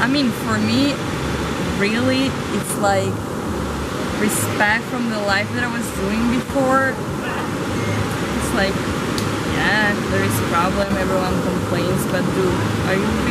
I mean, for me, really, it's like respect from the life that I was doing before. It's like, yeah, there is a problem, everyone complains, but do, are you